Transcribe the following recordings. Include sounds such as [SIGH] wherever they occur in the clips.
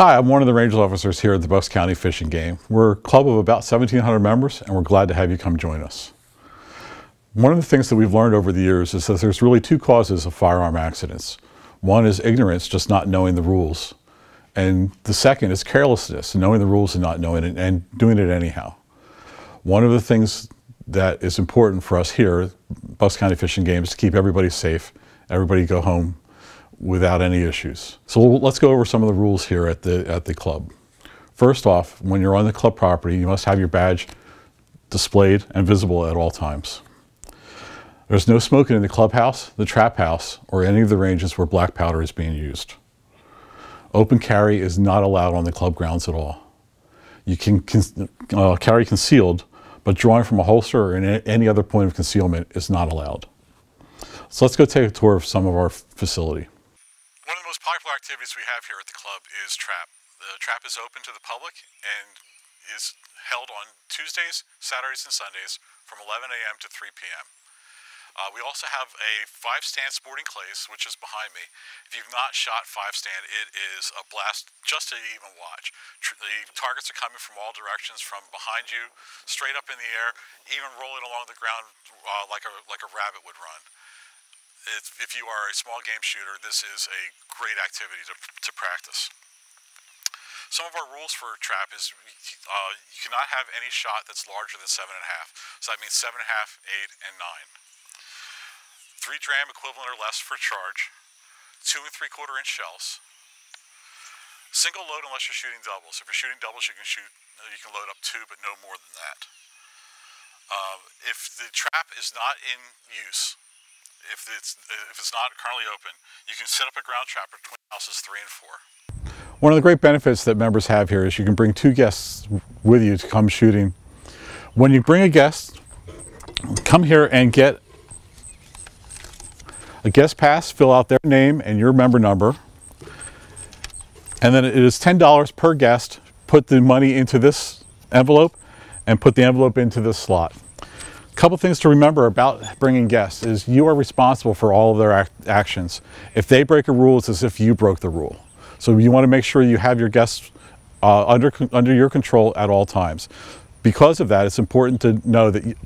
Hi, I'm one of the Rangers officers here at the Bucks County Fish and Game. We're a club of about 1,700 members and we're glad to have you come join us. One of the things that we've learned over the years is that there's really two causes of firearm accidents. One is ignorance, just not knowing the rules. And the second is carelessness, knowing the rules and not knowing it and doing it anyhow. One of the things that is important for us here, Bucks County Fish and Game, is to keep everybody safe, everybody go home without any issues. So let's go over some of the rules here at the, at the club. First off, when you're on the club property, you must have your badge displayed and visible at all times. There's no smoking in the clubhouse, the trap house, or any of the ranges where black powder is being used. Open carry is not allowed on the club grounds at all. You can uh, carry concealed, but drawing from a holster or any other point of concealment is not allowed. So let's go take a tour of some of our facility. One of the most popular activities we have here at the club is trap. The trap is open to the public and is held on Tuesdays, Saturdays, and Sundays from 11 a.m. to 3 p.m. Uh, we also have a five stand sporting clays, which is behind me. If you've not shot five stand, it is a blast just to even watch. Tr the targets are coming from all directions, from behind you, straight up in the air, even rolling along the ground uh, like a like a rabbit would run. If you are a small game shooter, this is a great activity to, to practice. Some of our rules for trap is uh, you cannot have any shot that's larger than seven and a half. So that means seven and a half, eight, and nine three dram equivalent or less for charge, two and three quarter inch shells. Single load unless you're shooting doubles. If you're shooting doubles, you can shoot, you can load up two, but no more than that. Um, if the trap is not in use, if it's if it's not currently open, you can set up a ground trap between houses three and four. One of the great benefits that members have here is you can bring two guests with you to come shooting. When you bring a guest, come here and get a guest pass, fill out their name and your member number. And then it is $10 per guest. Put the money into this envelope and put the envelope into this slot. Couple things to remember about bringing guests is you are responsible for all of their act actions. If they break a rule, it's as if you broke the rule. So you want to make sure you have your guests uh, under, under your control at all times. Because of that, it's important to know that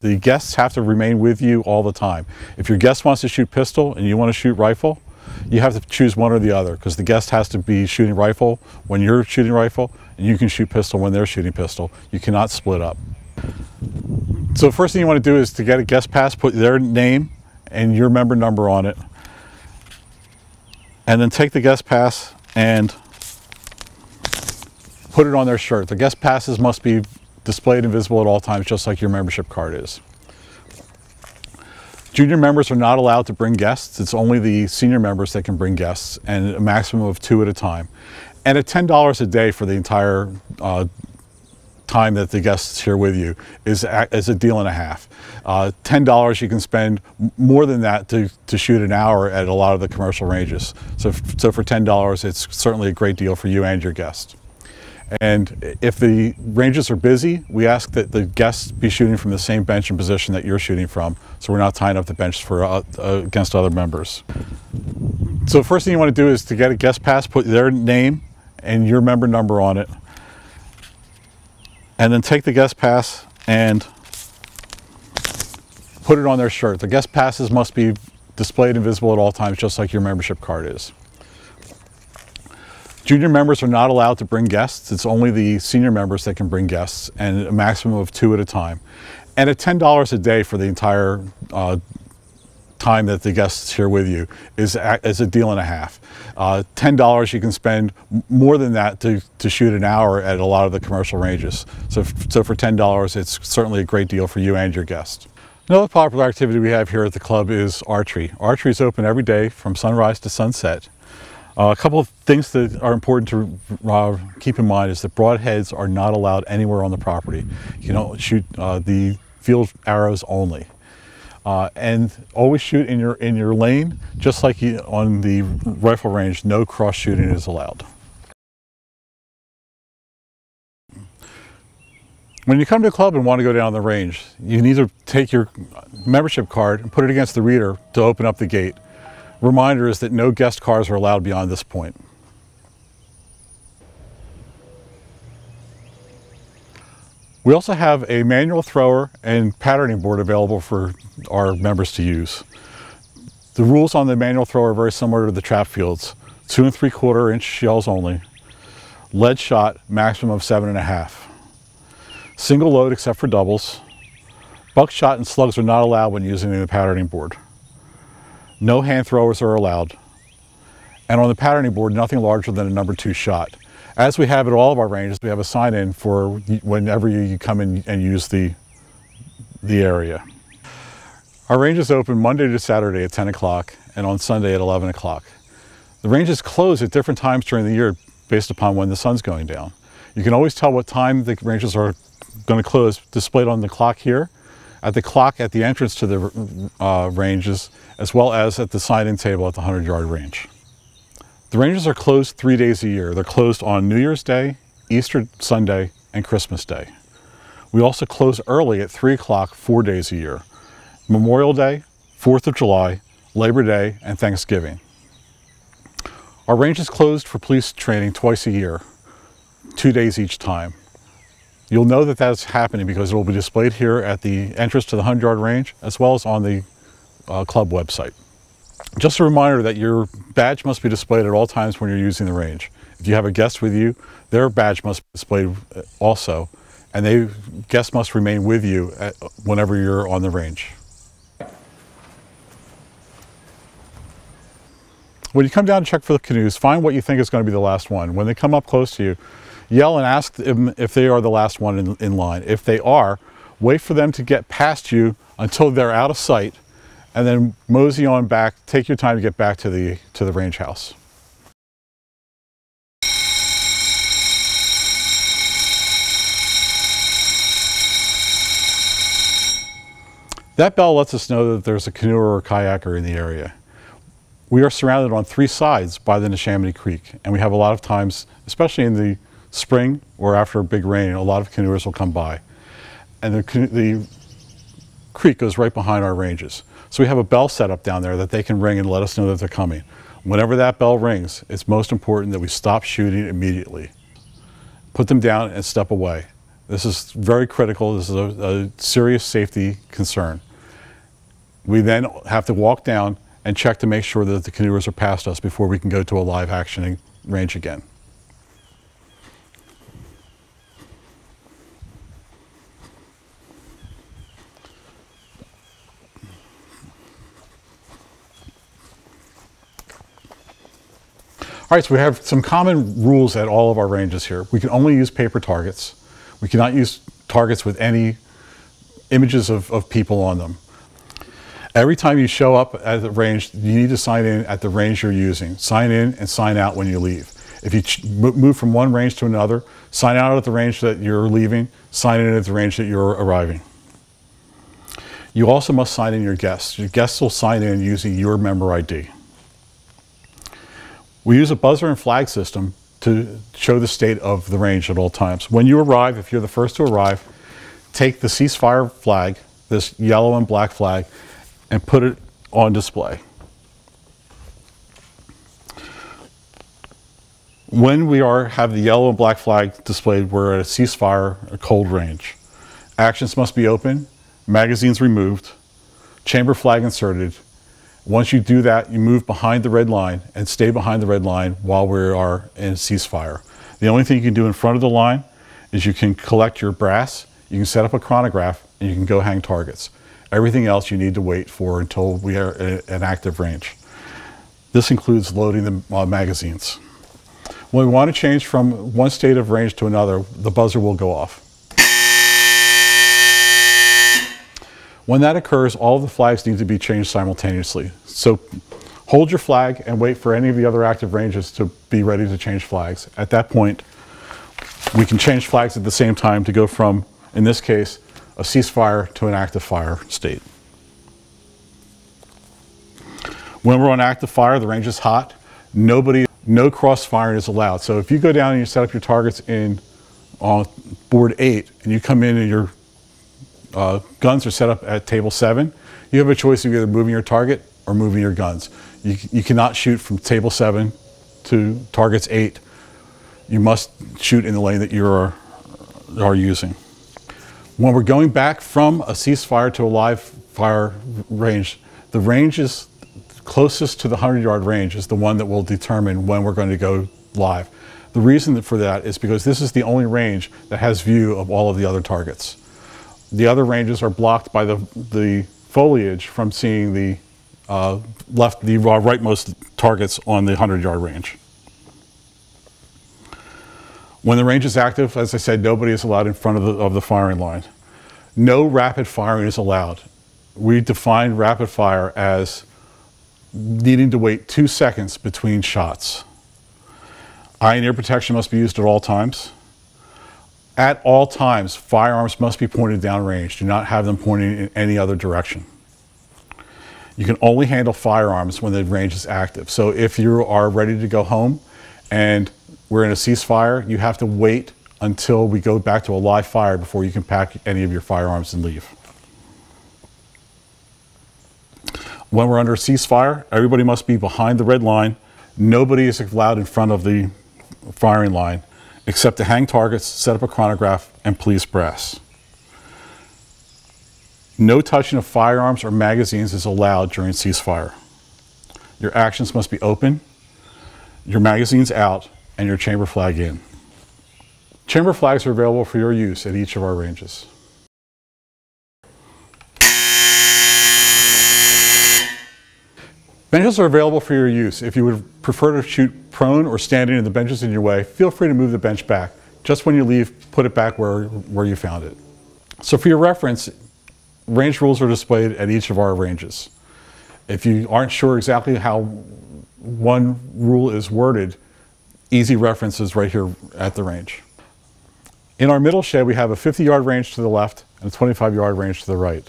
the guests have to remain with you all the time. If your guest wants to shoot pistol and you want to shoot rifle, you have to choose one or the other because the guest has to be shooting rifle when you're shooting rifle and you can shoot pistol when they're shooting pistol. You cannot split up. So the first thing you want to do is to get a guest pass, put their name and your member number on it. And then take the guest pass and put it on their shirt. The guest passes must be displayed and visible at all times, just like your membership card is. Junior members are not allowed to bring guests. It's only the senior members that can bring guests and a maximum of two at a time. And at $10 a day for the entire uh, time that the guests here with you is is a deal and a half. Uh, $10 you can spend more than that to, to shoot an hour at a lot of the commercial ranges. So, so for $10 it's certainly a great deal for you and your guest. And if the ranges are busy, we ask that the guests be shooting from the same bench and position that you're shooting from, so we're not tying up the bench for uh, against other members. So the first thing you want to do is to get a guest pass, put their name and your member number on it, and then take the guest pass and put it on their shirt. The guest passes must be displayed and visible at all times, just like your membership card is. Junior members are not allowed to bring guests. It's only the senior members that can bring guests and a maximum of two at a time. And at $10 a day for the entire uh, time that the guests here with you is is a deal and a half. Uh, $10 you can spend more than that to, to shoot an hour at a lot of the commercial ranges. So, so for $10 it's certainly a great deal for you and your guest. Another popular activity we have here at the club is archery. Archery is open every day from sunrise to sunset. Uh, a couple of things that are important to uh, keep in mind is that broadheads are not allowed anywhere on the property. You know, shoot uh, the field arrows only. Uh, and always shoot in your in your lane, just like you, on the rifle range. No cross shooting is allowed. When you come to the club and want to go down the range, you need to take your membership card and put it against the reader to open up the gate. Reminder is that no guest cars are allowed beyond this point. We also have a manual thrower and patterning board available for our members to use. The rules on the manual thrower are very similar to the trap fields. Two and three quarter inch shells only. Lead shot, maximum of seven and a half. Single load except for doubles. Buckshot and slugs are not allowed when using the patterning board. No hand throwers are allowed. And on the patterning board, nothing larger than a number two shot. As we have at all of our ranges, we have a sign in for whenever you come in and use the, the area. Our range is open Monday to Saturday at 10 o'clock and on Sunday at 11 o'clock. The ranges close at different times during the year based upon when the sun's going down. You can always tell what time the ranges are going to close displayed on the clock here, at the clock at the entrance to the uh, ranges, as well as at the sign-in table at the 100-yard range. The ranges are closed three days a year. They're closed on New Year's Day, Easter Sunday, and Christmas Day. We also close early at 3 o'clock four days a year. Memorial Day, 4th of July, Labor Day, and Thanksgiving. Our range is closed for police training twice a year, two days each time. You'll know that that's happening because it will be displayed here at the entrance to the 100 yard range as well as on the uh, club website. Just a reminder that your badge must be displayed at all times when you're using the range. If you have a guest with you, their badge must be displayed uh, also, and they guests must remain with you at, whenever you're on the range. When you come down to check for the canoes, find what you think is going to be the last one. When they come up close to you, yell and ask them if they are the last one in, in line. If they are, wait for them to get past you until they're out of sight, and then mosey on back. Take your time to get back to the, to the range house. That bell lets us know that there's a canoe or a kayaker in the area. We are surrounded on three sides by the Neshaminy Creek, and we have a lot of times, especially in the spring or after a big rain, a lot of canoers will come by. And the, the creek goes right behind our ranges. So we have a bell set up down there that they can ring and let us know that they're coming. Whenever that bell rings, it's most important that we stop shooting immediately. Put them down and step away. This is very critical. This is a, a serious safety concern. We then have to walk down and check to make sure that the canoers are past us before we can go to a live actioning range again. All right, so we have some common rules at all of our ranges here. We can only use paper targets. We cannot use targets with any images of, of people on them. Every time you show up at the range, you need to sign in at the range you're using. Sign in and sign out when you leave. If you move from one range to another, sign out at the range that you're leaving, sign in at the range that you're arriving. You also must sign in your guests. Your guests will sign in using your member ID. We use a buzzer and flag system to show the state of the range at all times. When you arrive, if you're the first to arrive, take the ceasefire flag, this yellow and black flag, and put it on display. When we are have the yellow and black flag displayed, we're at a ceasefire, a cold range. Actions must be open, magazines removed, chamber flag inserted, once you do that, you move behind the red line and stay behind the red line while we are in ceasefire. The only thing you can do in front of the line is you can collect your brass, you can set up a chronograph, and you can go hang targets. Everything else you need to wait for until we are in an active range. This includes loading the uh, magazines. When we want to change from one state of range to another, the buzzer will go off. When that occurs, all the flags need to be changed simultaneously. So hold your flag and wait for any of the other active ranges to be ready to change flags. At that point, we can change flags at the same time to go from, in this case, a ceasefire to an active fire state. When we're on active fire, the range is hot. Nobody, no cross firing is allowed. So if you go down and you set up your targets in on board eight and you come in and you're uh, guns are set up at table seven, you have a choice of either moving your target or moving your guns. You, you cannot shoot from table seven to targets eight. You must shoot in the lane that you are, are using. When we're going back from a ceasefire to a live fire range, the range is closest to the 100 yard range is the one that will determine when we're going to go live. The reason for that is because this is the only range that has view of all of the other targets. The other ranges are blocked by the, the foliage from seeing the uh, left, the rightmost targets on the 100 yard range. When the range is active, as I said, nobody is allowed in front of the, of the firing line. No rapid firing is allowed. We define rapid fire as needing to wait two seconds between shots. Eye and ear protection must be used at all times. At all times, firearms must be pointed downrange. Do not have them pointing in any other direction. You can only handle firearms when the range is active. So if you are ready to go home and we're in a ceasefire, you have to wait until we go back to a live fire before you can pack any of your firearms and leave. When we're under a ceasefire, everybody must be behind the red line. Nobody is allowed in front of the firing line except to hang targets, set up a chronograph, and police brass. No touching of firearms or magazines is allowed during ceasefire. Your actions must be open, your magazines out, and your chamber flag in. Chamber flags are available for your use at each of our ranges. Benches are available for your use. If you would prefer to shoot prone or standing and the bench is in your way, feel free to move the bench back. Just when you leave, put it back where, where you found it. So for your reference, range rules are displayed at each of our ranges. If you aren't sure exactly how one rule is worded, easy references right here at the range. In our middle shed, we have a 50 yard range to the left and a 25 yard range to the right.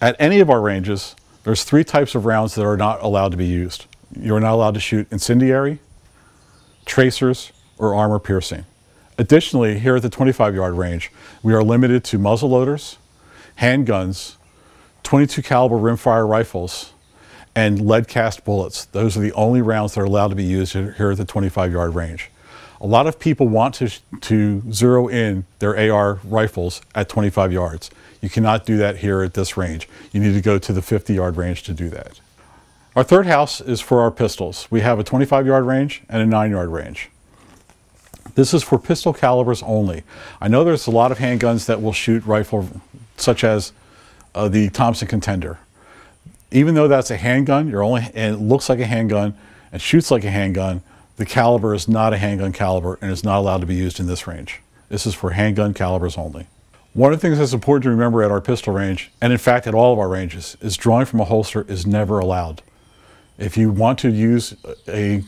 At any of our ranges, there's three types of rounds that are not allowed to be used. You're not allowed to shoot incendiary, tracers, or armor piercing. Additionally, here at the 25 yard range, we are limited to muzzle loaders, handguns, 22 caliber rimfire rifles, and lead cast bullets. Those are the only rounds that are allowed to be used here at the 25 yard range. A lot of people want to, to zero in their AR rifles at 25 yards. You cannot do that here at this range. You need to go to the 50 yard range to do that. Our third house is for our pistols. We have a 25 yard range and a 9 yard range. This is for pistol calibers only. I know there's a lot of handguns that will shoot rifle, such as uh, the Thompson Contender. Even though that's a handgun, you're only and it looks like a handgun and shoots like a handgun, the caliber is not a handgun caliber and is not allowed to be used in this range. This is for handgun calibers only. One of the things that's important to remember at our pistol range, and in fact at all of our ranges, is drawing from a holster is never allowed. If you want to use a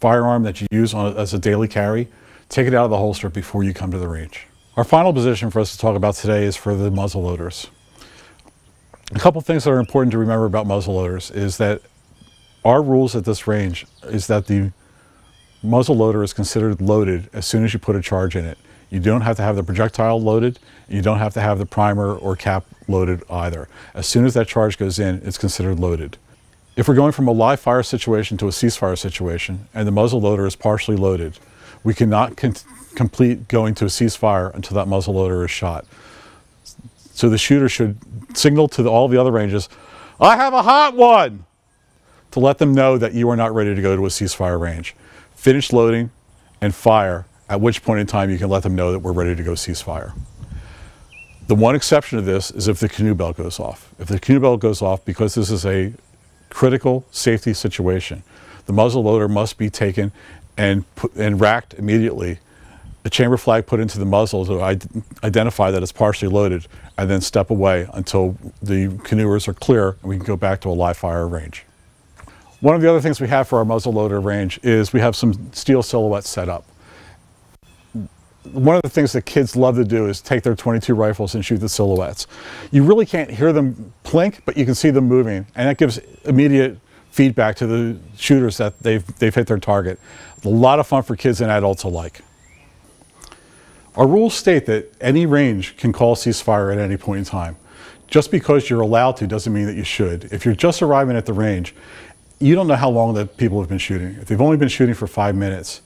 firearm that you use on, as a daily carry, take it out of the holster before you come to the range. Our final position for us to talk about today is for the muzzle loaders. A couple things that are important to remember about muzzle loaders is that our rules at this range is that the muzzle loader is considered loaded as soon as you put a charge in it. You don't have to have the projectile loaded. You don't have to have the primer or cap loaded either. As soon as that charge goes in, it's considered loaded. If we're going from a live fire situation to a ceasefire situation and the muzzle loader is partially loaded, we cannot complete going to a ceasefire until that muzzle loader is shot. So the shooter should signal to the, all the other ranges, I have a hot one, to let them know that you are not ready to go to a ceasefire range. Finish loading and fire at which point in time you can let them know that we're ready to go ceasefire. The one exception to this is if the canoe bell goes off. If the canoe bell goes off, because this is a critical safety situation, the muzzle loader must be taken and, put, and racked immediately. The chamber flag put into the muzzle to identify that it's partially loaded and then step away until the canoers are clear and we can go back to a live fire range. One of the other things we have for our muzzle loader range is we have some steel silhouettes set up one of the things that kids love to do is take their 22 rifles and shoot the silhouettes. You really can't hear them plink, but you can see them moving, and that gives immediate feedback to the shooters that they've, they've hit their target. A lot of fun for kids and adults alike. Our rules state that any range can call ceasefire at any point in time. Just because you're allowed to doesn't mean that you should. If you're just arriving at the range, you don't know how long the people have been shooting. If they've only been shooting for five minutes,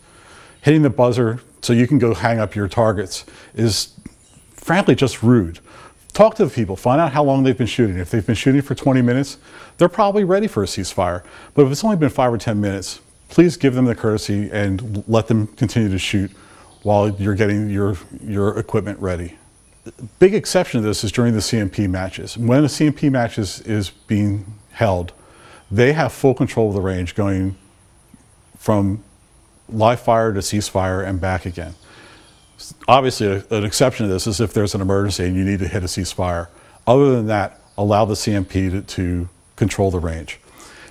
hitting the buzzer so you can go hang up your targets is frankly just rude. Talk to the people, find out how long they've been shooting. If they've been shooting for 20 minutes, they're probably ready for a ceasefire. But if it's only been five or 10 minutes, please give them the courtesy and let them continue to shoot while you're getting your, your equipment ready. The Big exception to this is during the CMP matches. When a CMP match is, is being held, they have full control of the range going from live fire to ceasefire and back again. Obviously, an exception to this is if there's an emergency and you need to hit a ceasefire. Other than that, allow the CMP to, to control the range.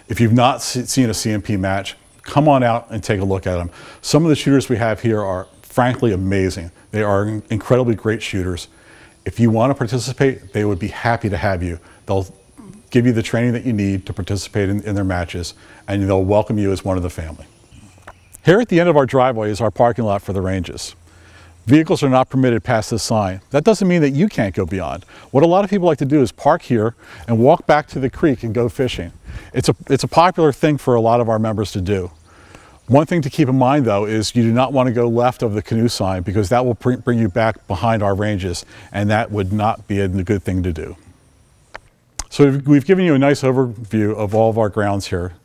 If you've not seen a CMP match, come on out and take a look at them. Some of the shooters we have here are frankly amazing. They are incredibly great shooters. If you want to participate, they would be happy to have you. They'll give you the training that you need to participate in, in their matches, and they'll welcome you as one of the family. Here at the end of our driveway is our parking lot for the ranges. Vehicles are not permitted past this sign. That doesn't mean that you can't go beyond. What a lot of people like to do is park here and walk back to the creek and go fishing. It's a, it's a popular thing for a lot of our members to do. One thing to keep in mind though is you do not want to go left of the canoe sign because that will bring you back behind our ranges and that would not be a good thing to do. So we've given you a nice overview of all of our grounds here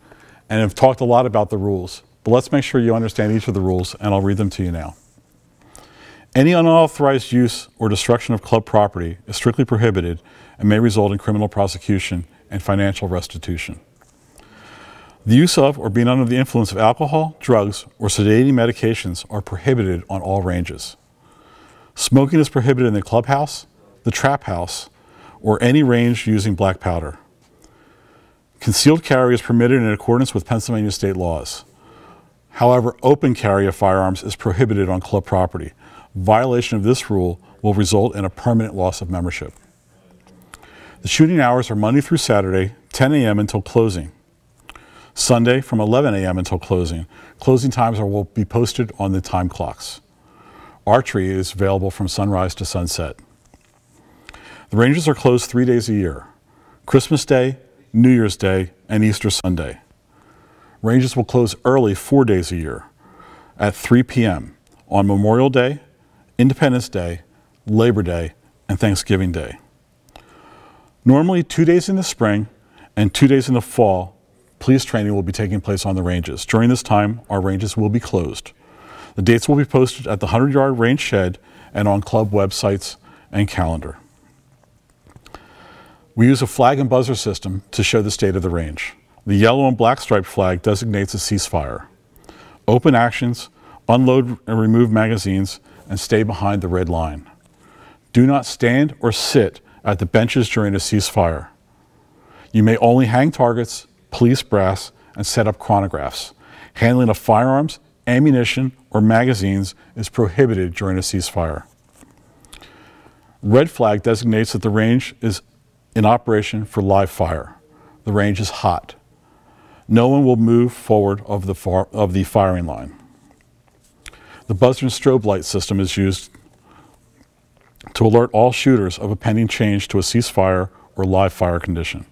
and have talked a lot about the rules. But let's make sure you understand each of the rules and I'll read them to you now. Any unauthorized use or destruction of club property is strictly prohibited and may result in criminal prosecution and financial restitution. The use of or being under the influence of alcohol, drugs, or sedating medications are prohibited on all ranges. Smoking is prohibited in the clubhouse, the trap house, or any range using black powder. Concealed carry is permitted in accordance with Pennsylvania state laws. However, open carry of firearms is prohibited on club property, Violation of this rule will result in a permanent loss of membership. The shooting hours are Monday through Saturday, 10 a.m. until closing. Sunday from 11 a.m. until closing. Closing times are, will be posted on the time clocks. Archery is available from sunrise to sunset. The ranges are closed three days a year Christmas Day, New Year's Day, and Easter Sunday. Ranges will close early four days a year at 3 p.m. on Memorial Day, Independence Day, Labor Day, and Thanksgiving Day. Normally, two days in the spring and two days in the fall, police training will be taking place on the ranges. During this time, our ranges will be closed. The dates will be posted at the 100 yard range shed and on club websites and calendar. We use a flag and buzzer system to show the state of the range. The yellow and black striped flag designates a ceasefire. Open actions, unload and remove magazines, and stay behind the red line. Do not stand or sit at the benches during a ceasefire. You may only hang targets, police brass, and set up chronographs. Handling of firearms, ammunition, or magazines is prohibited during a ceasefire. Red flag designates that the range is in operation for live fire. The range is hot. No one will move forward of the, far, of the firing line. The buzzer and strobe light system is used to alert all shooters of a pending change to a ceasefire or live fire condition.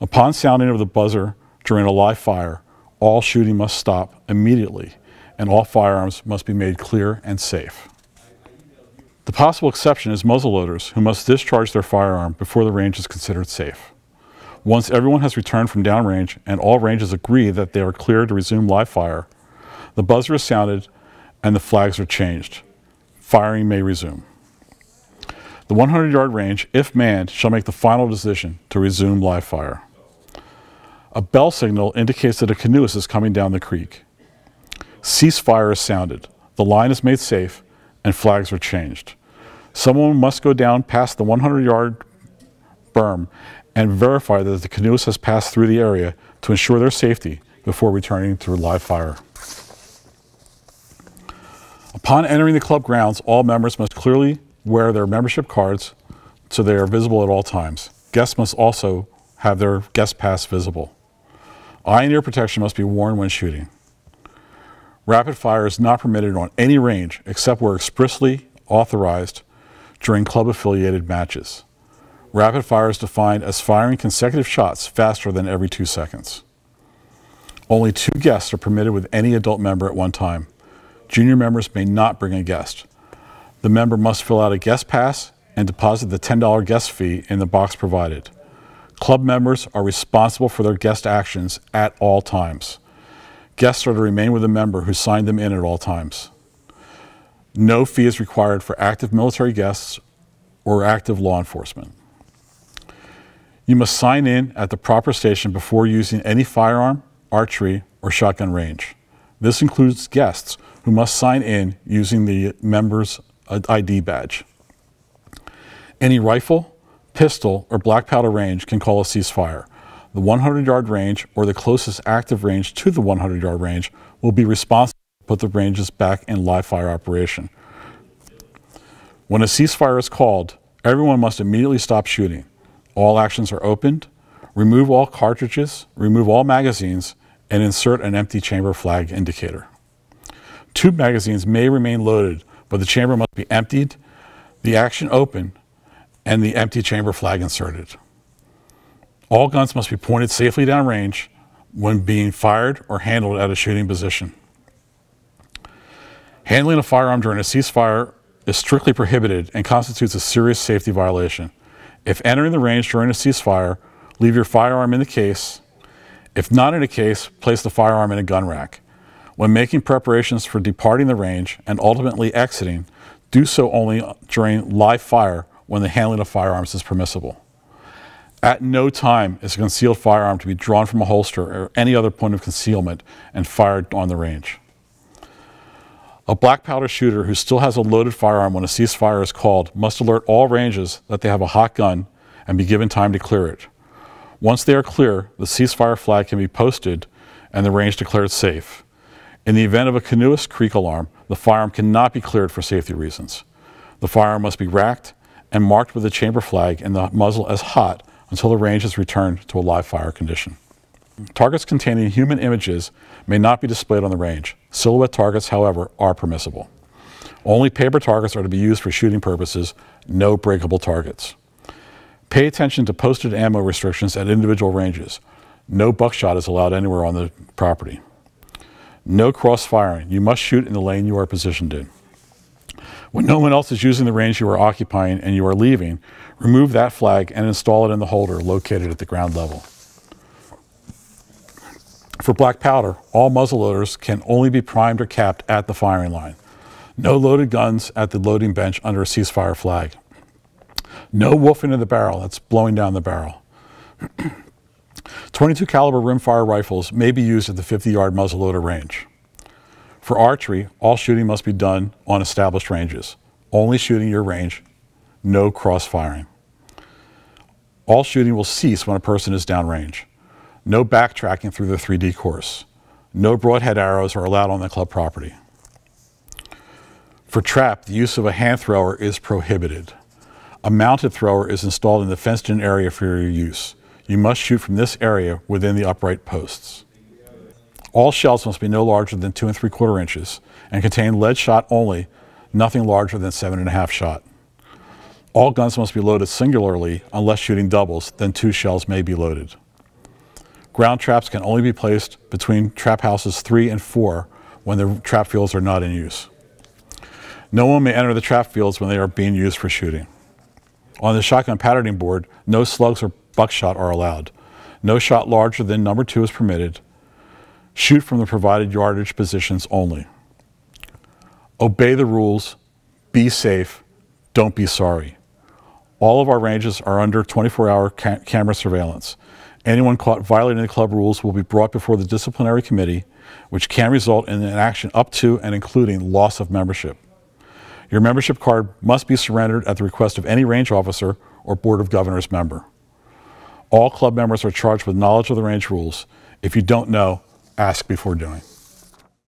Upon sounding of the buzzer during a live fire, all shooting must stop immediately and all firearms must be made clear and safe. The possible exception is muzzleloaders who must discharge their firearm before the range is considered safe. Once everyone has returned from downrange and all ranges agree that they are clear to resume live fire, the buzzer is sounded and the flags are changed. Firing may resume. The 100 yard range, if manned, shall make the final decision to resume live fire. A bell signal indicates that a canoeist is coming down the creek. Ceasefire is sounded. The line is made safe and flags are changed. Someone must go down past the 100 yard berm and verify that the canoeist has passed through the area to ensure their safety before returning to live fire. Upon entering the club grounds, all members must clearly wear their membership cards so they are visible at all times. Guests must also have their guest pass visible. Eye and ear protection must be worn when shooting. Rapid fire is not permitted on any range except where expressly authorized during club affiliated matches. Rapid fire is defined as firing consecutive shots faster than every two seconds. Only two guests are permitted with any adult member at one time. Junior members may not bring a guest. The member must fill out a guest pass and deposit the $10 guest fee in the box provided. Club members are responsible for their guest actions at all times. Guests are to remain with the member who signed them in at all times. No fee is required for active military guests or active law enforcement. You must sign in at the proper station before using any firearm, archery, or shotgun range. This includes guests who must sign in using the member's uh, ID badge. Any rifle, pistol, or black powder range can call a ceasefire. The 100 yard range or the closest active range to the 100 yard range will be responsible put the ranges back in live fire operation. When a ceasefire is called, everyone must immediately stop shooting. All actions are opened. Remove all cartridges, remove all magazines, and insert an empty chamber flag indicator. Two magazines may remain loaded, but the chamber must be emptied, the action open, and the empty chamber flag inserted. All guns must be pointed safely downrange when being fired or handled at a shooting position. Handling a firearm during a ceasefire is strictly prohibited and constitutes a serious safety violation. If entering the range during a ceasefire, leave your firearm in the case. If not in a case, place the firearm in a gun rack. When making preparations for departing the range and ultimately exiting, do so only during live fire when the handling of firearms is permissible. At no time is a concealed firearm to be drawn from a holster or any other point of concealment and fired on the range. A black powder shooter who still has a loaded firearm when a ceasefire is called must alert all ranges that they have a hot gun and be given time to clear it. Once they are clear, the ceasefire flag can be posted and the range declared safe. In the event of a canoeist creek alarm, the firearm cannot be cleared for safety reasons. The firearm must be racked and marked with the chamber flag and the muzzle as hot until the range is returned to a live fire condition. Targets containing human images may not be displayed on the range. Silhouette targets, however, are permissible. Only paper targets are to be used for shooting purposes, no breakable targets. Pay attention to posted ammo restrictions at individual ranges. No buckshot is allowed anywhere on the property. No cross firing. You must shoot in the lane you are positioned in. When no one else is using the range you are occupying and you are leaving, remove that flag and install it in the holder located at the ground level. For black powder, all muzzleloaders can only be primed or capped at the firing line. No loaded guns at the loading bench under a ceasefire flag. No wolfing in the barrel, that's blowing down the barrel. [CLEARS THROAT] 22 caliber rimfire rifles may be used at the 50 yard muzzleloader range. For archery, all shooting must be done on established ranges. Only shooting your range, no cross firing. All shooting will cease when a person is downrange. No backtracking through the 3D course. No broadhead arrows are allowed on the club property. For trap, the use of a hand thrower is prohibited. A mounted thrower is installed in the fenced in area for your use. You must shoot from this area within the upright posts. All shells must be no larger than two and three quarter inches and contain lead shot only, nothing larger than seven and a half shot. All guns must be loaded singularly unless shooting doubles, then two shells may be loaded. Ground traps can only be placed between trap houses three and four when the trap fields are not in use. No one may enter the trap fields when they are being used for shooting. On the shotgun patterning board, no slugs or buckshot are allowed. No shot larger than number two is permitted. Shoot from the provided yardage positions only. Obey the rules. Be safe. Don't be sorry. All of our ranges are under 24 hour ca camera surveillance. Anyone caught violating the club rules will be brought before the disciplinary committee, which can result in an action up to and including loss of membership. Your membership card must be surrendered at the request of any range officer or Board of Governors member. All club members are charged with knowledge of the range rules. If you don't know, ask before doing.